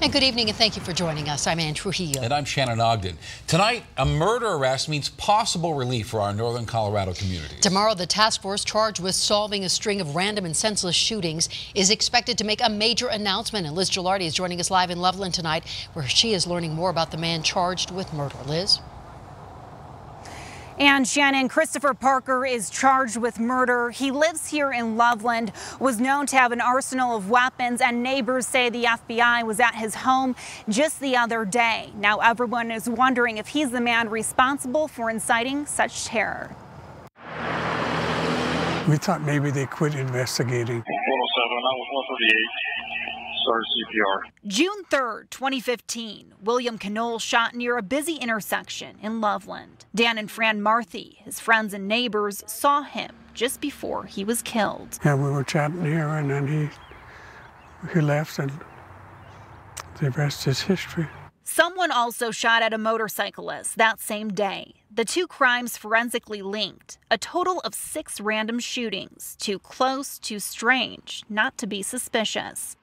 And good evening and thank you for joining us. I'm Ann Trujillo. And I'm Shannon Ogden. Tonight, a murder arrest means possible relief for our northern Colorado communities. Tomorrow, the task force charged with solving a string of random and senseless shootings is expected to make a major announcement. And Liz Gelardi is joining us live in Loveland tonight, where she is learning more about the man charged with murder. Liz? And Shannon, Christopher Parker is charged with murder. He lives here in Loveland, was known to have an arsenal of weapons, and neighbors say the FBI was at his home just the other day. Now everyone is wondering if he's the man responsible for inciting such terror. We thought maybe they quit investigating. 107, I was 138 started CPR. June 3rd, 2015, William Connole shot near a busy intersection in Loveland. Dan and Fran Marthy, his friends and neighbors, saw him just before he was killed. Yeah, we were chatting here, and then he he left, and the rest is history. Someone also shot at a motorcyclist that same day. The two crimes forensically linked. A total of six random shootings. Too close, too strange, not to be suspicious.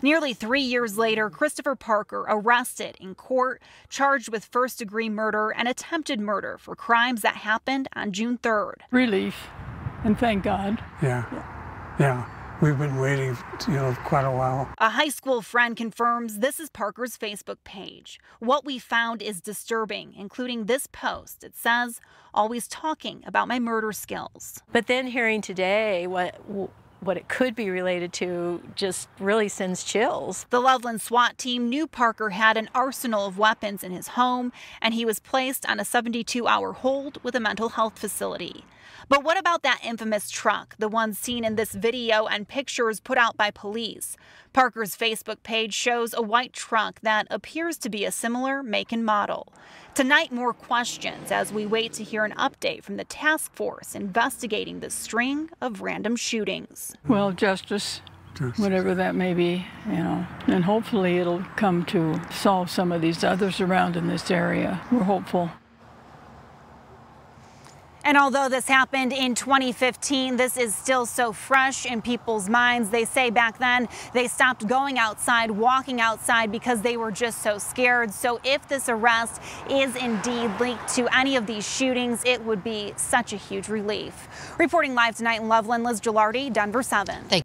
Nearly three years later, Christopher Parker arrested in court, charged with first degree murder and attempted murder for crimes that happened on June 3rd. Relief, and thank God. Yeah. Yeah. yeah. We've been waiting, you know, quite a while. A high school friend confirms this is Parker's Facebook page. What we found is disturbing, including this post. It says, always talking about my murder skills. But then hearing today what what it could be related to just really sends chills. The Loveland SWAT team knew Parker had an arsenal of weapons in his home, and he was placed on a 72 hour hold with a mental health facility. But what about that infamous truck, the one seen in this video and pictures put out by police? Parker's Facebook page shows a white truck that appears to be a similar make and model. Tonight, more questions as we wait to hear an update from the task force investigating the string of random shootings. Well, justice, justice, whatever that may be, you know, and hopefully it'll come to solve some of these others around in this area. We're hopeful. And although this happened in 2015, this is still so fresh in people's minds. They say back then they stopped going outside, walking outside because they were just so scared. So if this arrest is indeed linked to any of these shootings, it would be such a huge relief. Reporting live tonight in Loveland, Liz Gelardi, Denver 7. Thank